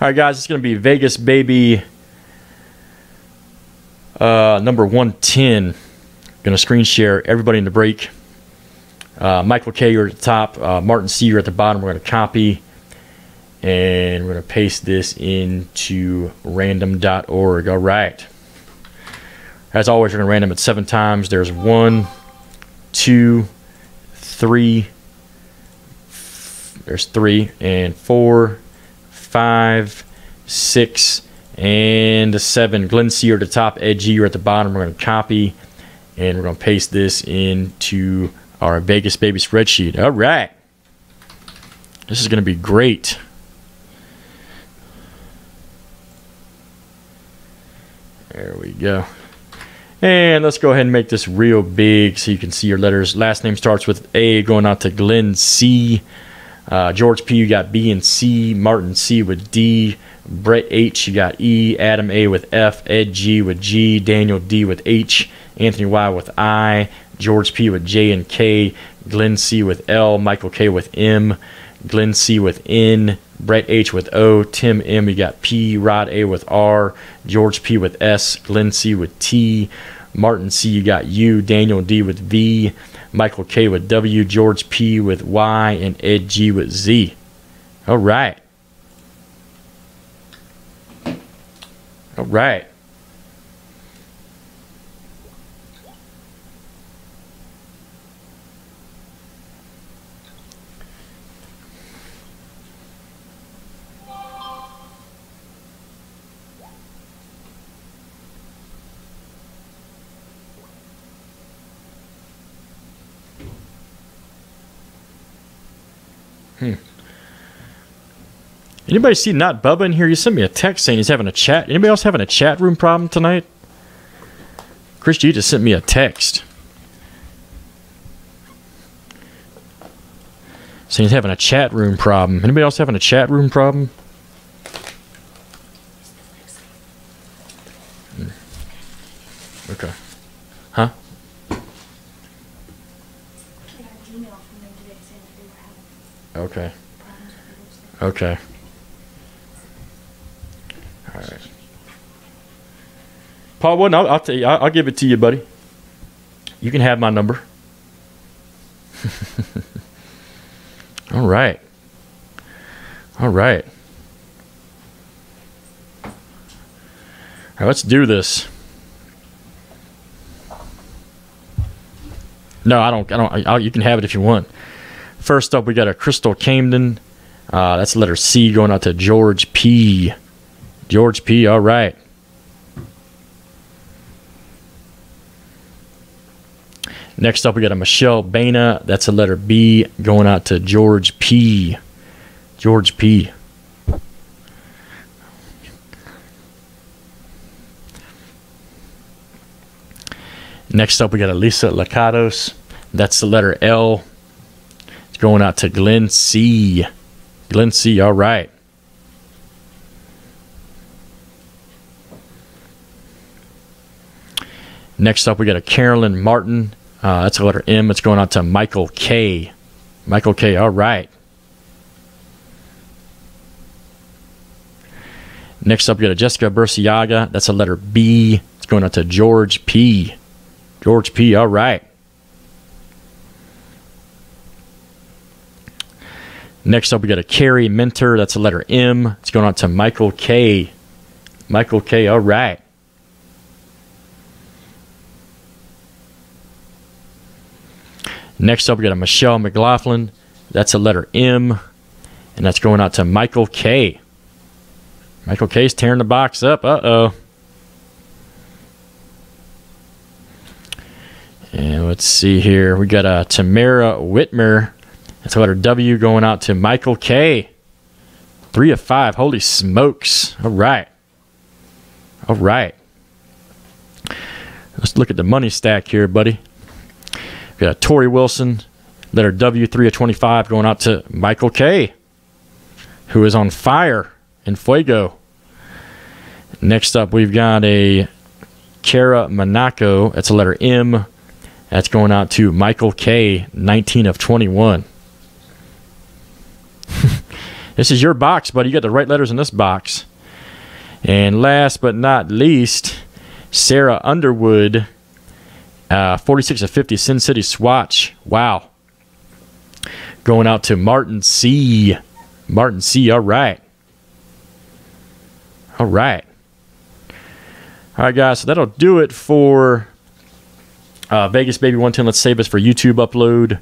All right, guys, it's going to be Vegas Baby uh, number 110. Going to screen share everybody in the break. Uh, Michael K, you're at the top. Uh, Martin C, you're at the bottom. We're going to copy and we're going to paste this into random.org. All right. As always, we're going to random it seven times. There's one, two, three, there's three, and four, five, six, and seven. Glenn at the top. Ed G, you're at the bottom. We're going to copy and we're going to paste this into our Vegas Baby spreadsheet. All right. This is going to be great. There we go. And let's go ahead and make this real big so you can see your letters. Last name starts with A, going out to Glenn C. Uh, George P, you got B and C. Martin C with D. Brett H, you got E. Adam A with F. Ed G with G. Daniel D with H. Anthony Y with I. George P with J and K. Glenn C with L. Michael K with M. Glenn C with N. Brett H with O. Tim M, you got P. Rod A with R. George P with S. Glenn C with T. Martin C, you got U. Daniel D with V. Michael K with W, George P with Y, and Ed G with Z. All right. All right. Hmm. Anybody see not Bubba in here? You sent me a text saying he's having a chat. Anybody else having a chat room problem tonight? Chris G just sent me a text. Saying he's having a chat room problem. Anybody else having a chat room problem? Okay. Okay. All right. Paul Wooden, I'll, I'll tell you, I'll, I'll give it to you, buddy. You can have my number. All right. All right. All right, let's do this. No, I don't. I don't. I, you can have it if you want. First up, we got a Crystal Camden. Uh, that's letter C going out to George P. George P. All right. Next up, we got a Michelle Baena. That's a letter B going out to George P. George P. Next up, we got a Lisa Lacados. That's the letter L it's going out to Glenn C. Glenn C. All right. Next up, we got a Carolyn Martin. Uh, that's a letter M. It's going out to Michael K. Michael K. All right. Next up, we got a Jessica Burciaga. That's a letter B. It's going out to George P. George P. All right. Next up, we got a Carrie Mentor. That's a letter M. It's going on to Michael K. Michael K. All right. Next up, we got a Michelle McLaughlin. That's a letter M. And that's going out to Michael K. Michael K. is tearing the box up. Uh oh. And let's see here. We got a Tamara Witmer. That's a letter W going out to Michael K. Three of five. Holy smokes. All right. All right. Let's look at the money stack here, buddy. We got Tori Wilson, letter W, 3 of 25, going out to Michael K., who is on fire in Fuego. Next up, we've got a Kara Monaco. That's a letter M. That's going out to Michael K., 19 of 21. This is your box, buddy. You got the right letters in this box. And last but not least, Sarah Underwood, uh, 46 of 50, Sin City Swatch. Wow. Going out to Martin C. Martin C. All right. All right. All right, guys. So that'll do it for uh, Vegas Baby 110. Let's save us for YouTube upload.